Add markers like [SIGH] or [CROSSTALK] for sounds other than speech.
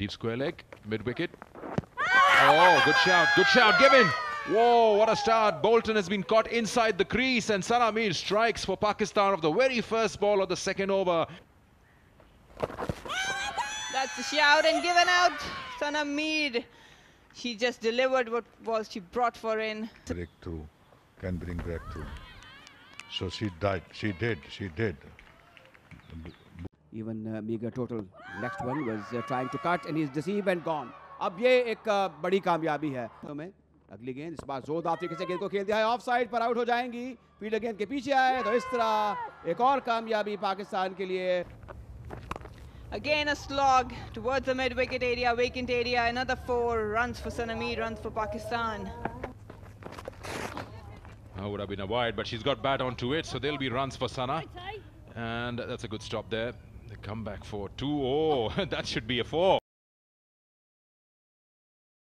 Deep square leg, mid wicket. Oh, good shout, good shout, given. Whoa, what a start. Bolton has been caught inside the crease and Sana Mir strikes for Pakistan of the very first ball of the second over. That's a shout and given out. Sana Mir. She just delivered what was she brought for in. breakthrough, can bring breakthrough. So she died. She did. She did. Even uh, meager total. Next one was trying to cut and he's deceived and gone. अब ये एक uh, बड़ी कामयाबी है हमें अगली गेंद इस बार जोरदार तरीके से गेंद को खेल दिया है ऑफ साइड पर आउट हो जाएंगी फील्डर गेंद के पीछे आए तो इस तरह एक और कामयाबी पाकिस्तान के लिए Again a slog towards the mid wicket area, vacant area, another four runs for Sana Mir, runs for Pakistan. That would have been a wide, but she's got bat onto it, so there'll be runs for Sana. And that's a good stop there. They come back for two. Oh, [LAUGHS] that should be a four.